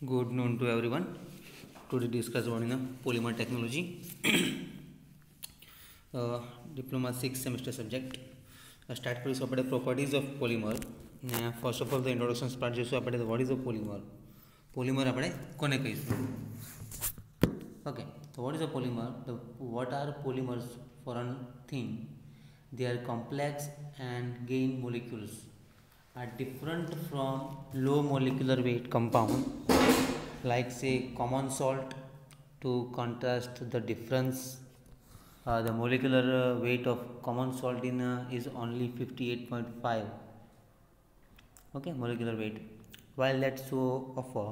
Good noon to everyone. Today discuss about you know, polymer technology. uh, diploma six semester subject. Uh, start કરીશું આપણે properties of polymer ને first of all the introduction start જોઈશું આપણે what is a polymer polymer આપણે કોને કહીશું okay તો what is a polymer the what are polymers four un thing they are complex and gain molecules are different from low molecular weight compound like say common salt to contrast the difference uh, the molecular uh, weight of common salt in uh, is only 58.5 okay molecular weight. While that so of a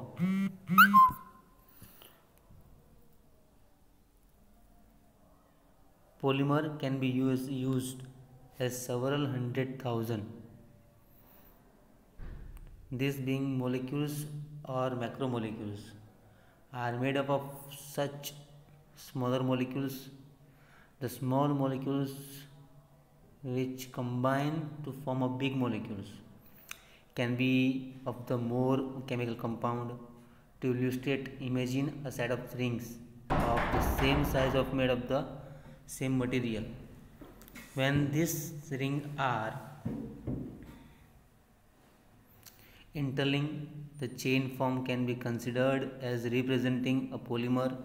polymer can be used, used as several hundred thousand these being molecules or macromolecules are made up of such smaller molecules the small molecules which combine to form a big molecules. Can be of the more chemical compound to illustrate imagine a set of rings of the same size of made of the same material. When these rings are interlink, the chain form can be considered as representing a polymer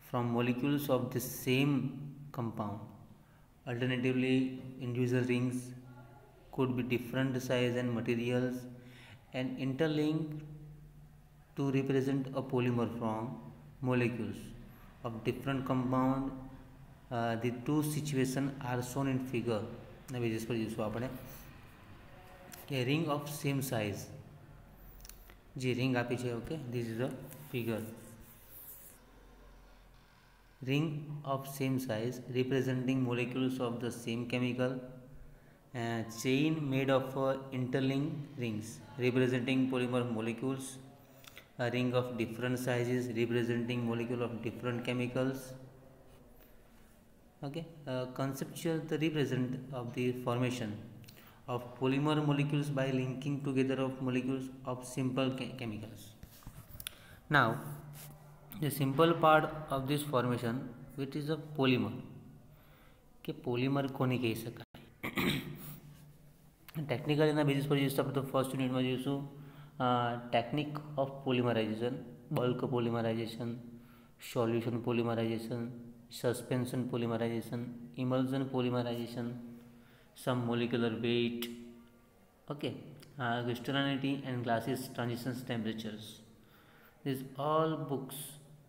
from molecules of the same compound. Alternatively, individual rings could be different size and materials and interlinked to represent a polymer from molecules of different compound. Uh, the two situation are shown in figure. Now, we just produce a ring of same size. જે ring આપી છે okay this is a figure ring of same size representing molecules of the same chemical uh, chain made of uh, interlinked rings representing polymer molecules a ring of different sizes representing molecule of different chemicals okay uh, conceptual the represent of the formation of polymer molecules by linking together of molecules of simple che- chemicals now the simple part of this formation which is a polymer કે polymer કોને કહી શકાય technical એના basis પર જોઈશું આપણે તો first યુનિટમાં જોઈશું technique of polymerisation bulk polymerisation solution polymerisation suspension polymerisation emulsion polymerisation some molecular weight. Okay. Uh, crystallinity and glasses transitions temperatures. These all books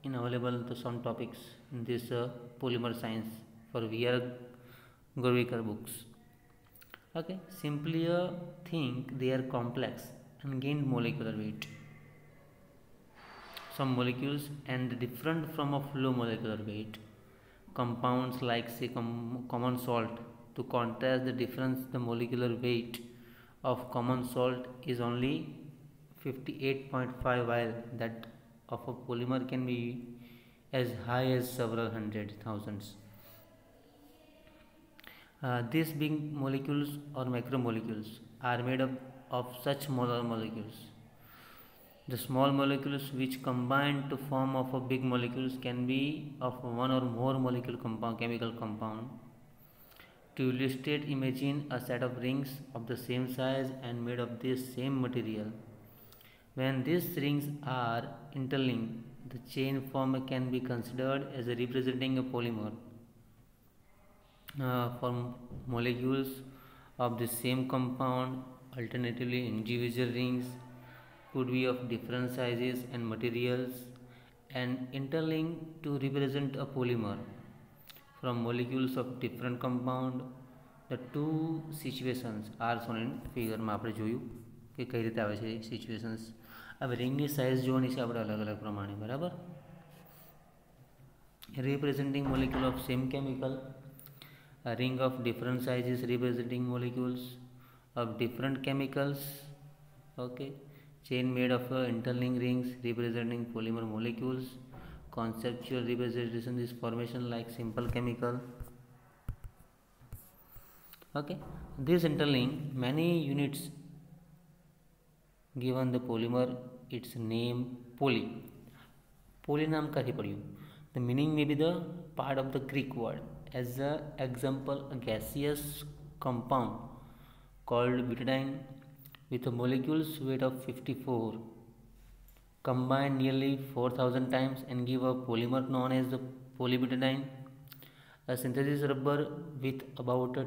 in available to some topics in this uh, polymer science for VR Gowariker books. Okay. Simply uh, think they are complex and gain molecular weight. Some molecules and different from of low molecular weight. Compounds like say com common salt to contrast the difference the molecular weight of common salt is only 58.5 while that of a polymer can be as high as several hundred thousands. Uh, these being molecules or macromolecules are made up of such smaller molecules. The small molecules which combine to form of a big molecules can be of one or more molecule compound, chemical compound. To illustrate, imagine a set of rings of the same size and made of this same material. When these rings are interlinked, the chain form can be considered as representing a polymer uh, for molecules of the same compound. Alternatively, individual rings could be of different sizes and materials and interlinked to represent a polymer from molecules of different compound. The two situations are shown in figure માં આપણે જોયું કે કઈ રીતે આવે છે situations હવે રિંગની size જોવાની છે આપણે અલગ અલગ પ્રમાણે બરાબર representing molecule of same chemical a ring of different sizes representing molecules of different chemicals okay chain made of uh, interlinked rings representing polymer molecules conceptual representation is formation like simple chemical. Okay. This interlink many units given the polymer its name poly. Poly नाम का ही the meaning may be the part of the greek word. As a example a gaseous compound called butadiene with a molecule's weight of 54 combine nearly 4000 times and give a polymer known as the polybutadiene a synthesis rubber with about a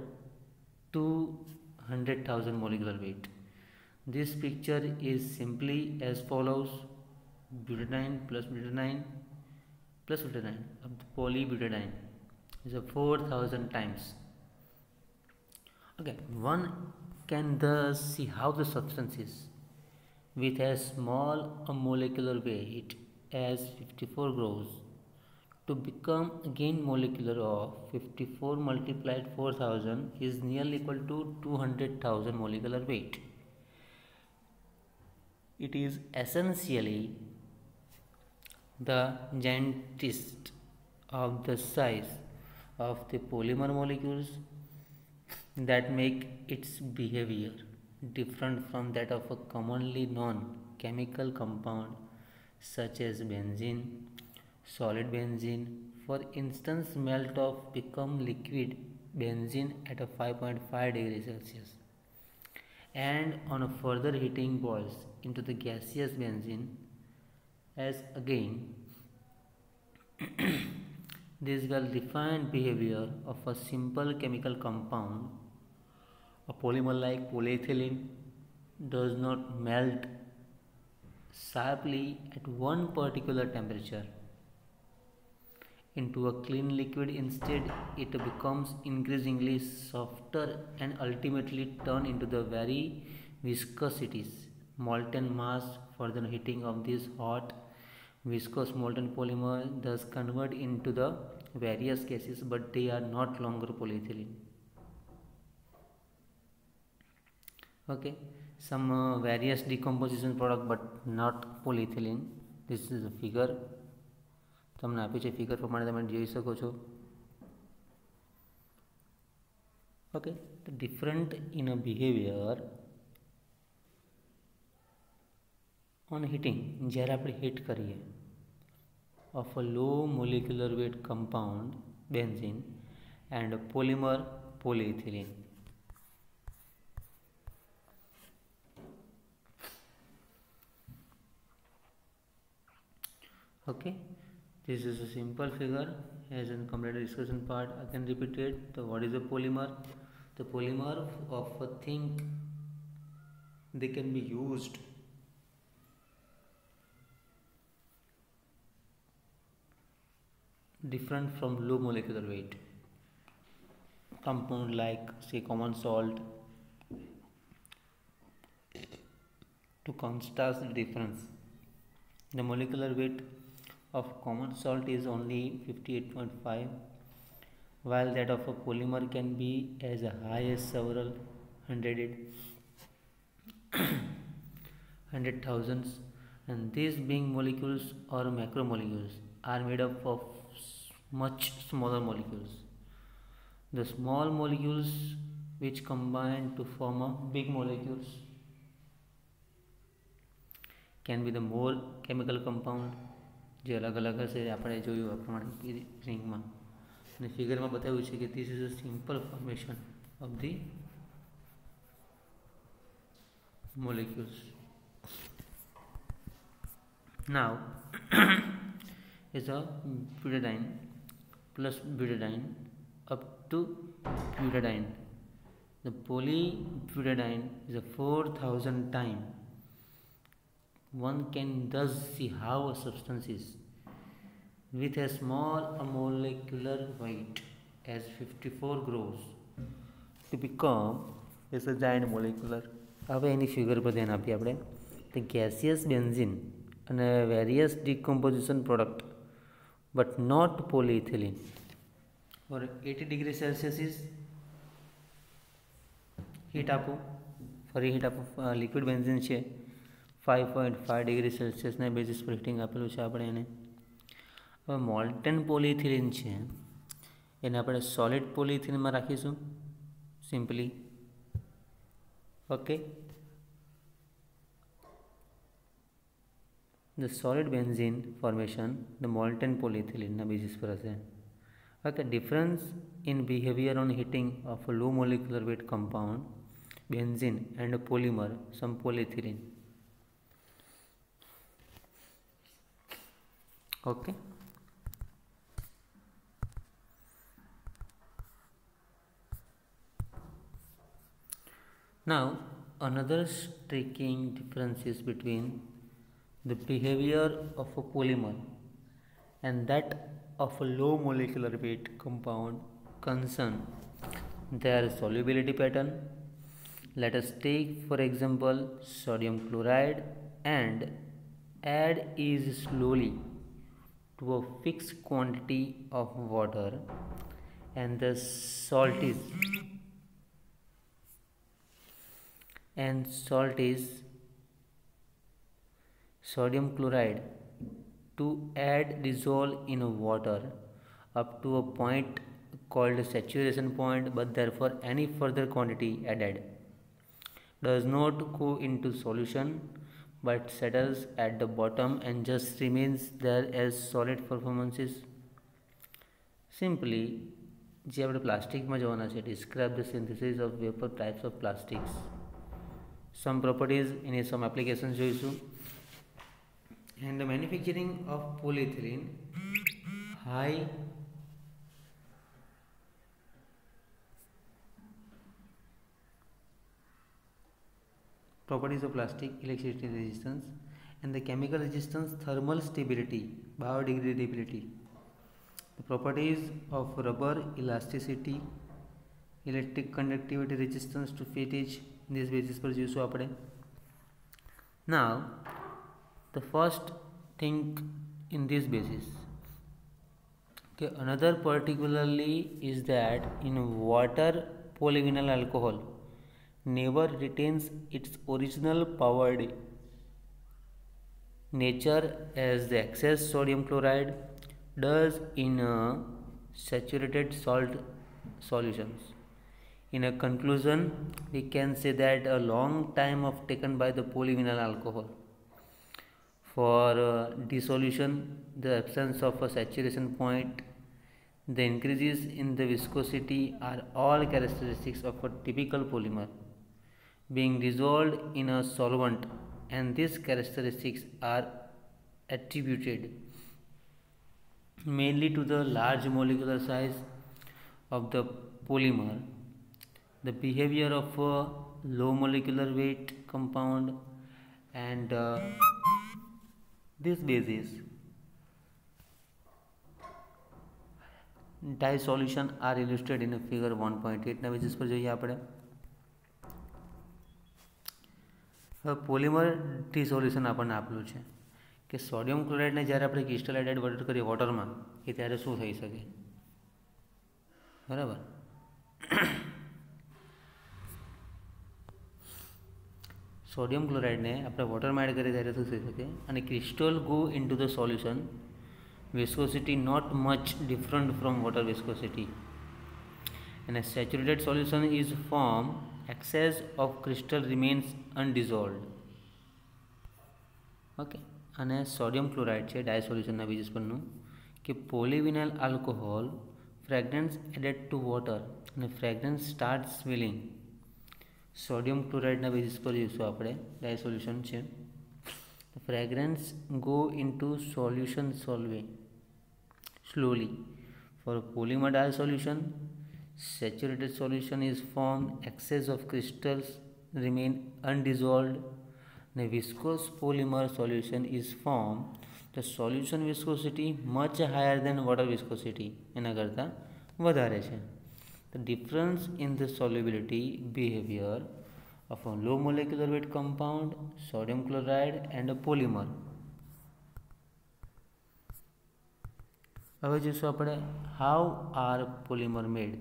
200,000 molecular weight. This picture is simply as follows butadiene plus butadiene plus butadiene of the polybutadiene is a 4000 times. Okay, one can thus see how the substance is with as small a molecular weight as 54 grows to become again molecular of 54 multiplied 4000 is nearly equal to 200,000 molecular weight. It is essentially the giantest of the size of the polymer molecules that make its behavior different from that of a commonly known chemical compound such as benzene solid benzene. For instance melt off become liquid benzene at a 5.5 degree celsius and on a further heating boils into the gaseous benzene. As again this well defined behavior of a simple chemical compound a polymer like polyethylene does not melt sharply at one particular temperature. Into a clean liquid instead it becomes increasingly softer and ultimately turn into the very viscosities. Molten mass further heating of this hot viscous molten polymer thus convert into the various gases but they are not longer polyethylene okay some uh, various decomposition product but not polyethylene this is a figure તમને આપ્યું છે figure પ્રમાણે તમે જોઈ શકો છો okay તો different in a behaviour on heating જ્યારે આપણે હીટ કરીએ of a low molecular weight compound benzene and polymer polyethylene okay? This is a simple figure. As in completed discussion part I can repeat it so what is a polymer. The polymer of a thing they can be used. Different from low molecular weight. Compound like say common salt. To contrast the difference. The molecular weight of common salt is only 58.5 while that of a polymer can be as high as several hundred hundred thousands. And these being molecules or macromolecules are made up of much smaller molecules. The small molecules which combine to form a big molecules can be the more chemical compound જે અલગ અલગ હશે આપણે જોયું આ પ્રમાણે રિંગમાં અને ફિગરમાં બતાવ્યું છે કે this is a simple formation of the molecules now is a butadiene plus butadiene up to butadiene the polybutadiene is a 4000 time one can thus see how a substance is with a small molecular weight as 54 grows to become is a giant molecular હવે એની figure પર ધ્યાન આપીએ આપણે તો gaseous benzene અને various decomposition product but not polyethylene or eighty degree Celsius is heat આપું ફરી heat આપું લિક્વિડ બેન્ઝિન છે five point five degree સેલ્સિયસના basis પર હીટિંગ આપેલું છે આપણે એને હવે મોલ્ટેન પોલિથિલિન છે એને આપણે સોલિડ પોલિથિનમાં રાખીશું simply okay the solid benzene formation the molten polyethylene na basis પર હશે okay difference in behavior on heating of a low molecular weight compound benzene and a polymer okay. Now another striking difference is between the behavior of a polymer and that of a low molecular weight compound concern. Their solubility pattern. Let us take for example sodium chloride and add is slowly to a fixed quantity of water and the salt is and salt is sodium chloride to add dissolve in water up to a point called saturation point but therefore any further quantity added does not go into solution but settles at the bottom and just remains there as solid performances simply જે આપણે પ્લાસ્ટિકમાં જોવાના છે describe the synthesis of vapour types of plastics some properties any sum application જોઈશું and the manufacturing of polyethylene high properties of plastic electricity resistance and the chemical resistance thermal stability biodegradability the properties of rubber elasticity electric conductivity resistance to fatigue this basis પર જોઈશું આપણે now the first thing in this basis okay another particularly is that in water polyvinyl alcohol never retains its original powered nature as the excess sodium chloride does in a saturated salt solutions. In a conclusion we can say that a long time of taken by the polyvinyl alcohol. For uh, dissolution the absence of a saturation point the increases in the viscosity are all characteristics of a typical polymer being dissolved in a solvent and these characteristics are attributed mainly to the large molecular size of the polymer the behavior of a low molecular weight compound and uh, this basis dissolution are illustrated in a figure 1.8 ના basis પર જોઈએ આપણે હવે polymer solution આપણને આપેલું છે કે sodium ક્લોરાઇડને જ્યારે આપણે ક્રિસ્ટલાઇડ કન્વર્ટ કરીએ વોટરમાં, એ ત્યારે શું થઈ શકે? બરાબર? સોડિયમ ક્લોરાઇડને આપણે વોટરમાં એડ કરીએ ત્યારે શું થઈ શકે? અને crystal go into the solution, viscosity not much different from water viscosity. અને saturated solution is formed excess of crystal remains undissolved. Okay અને સોડિયમ ક્લોરાઇડ છે ડાય સોલ્યુશનના બેઝિસ પરનું કે polyvinyl alcohol fragrance added to water અને fragrance start swelling sodium ક્લોરાઇડના basis પર જોઈશું આપણે ડાય સોલ્યુશન છે. Fragrance go into solution solve slowly for polymer dye solution saturated solution is formed excess of crystals remain undissolved the viscose polymer solution is formed the solution viscosity much higher than water viscosity એના કરતાં વધારે છે the difference in the solubility behavior of a low molecular weight compound, sodium chloride and a polymer. હવે જોઈશું આપણે how are polymer made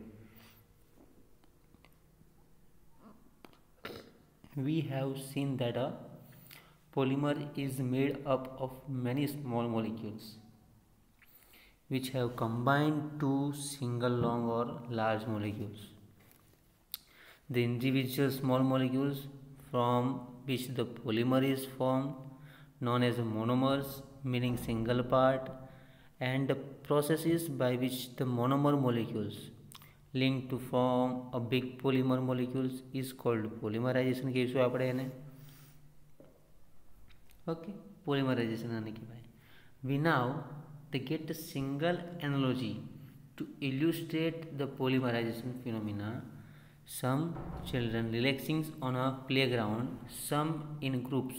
we have seen that a polymer is made up of many small molecules which have combined to single long or large molecules. The individual small molecules from which the polymer is formed known as monomers meaning single part and the processes by which the monomer molecules link to form a big polymer molecules is called polymerization કહીશું આપણે એને okay polymerization આને કહેવાય we now they get a single analogy to illustrate the polymerization phenomena some children relaxing on a playground some in groups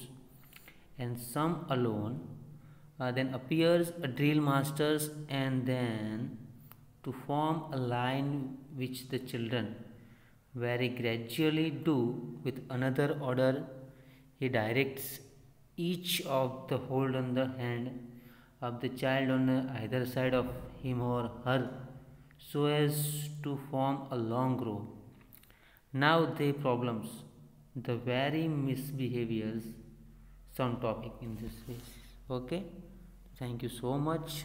and some alone uh, then appears a drill masters and then to form a line which the children very gradually do with another order. He directs each of the hold on the hand of the child on either side of him or her so as to form a long row. Now the problems the very misbehaviors some topic in this way. Okay? Thank you so much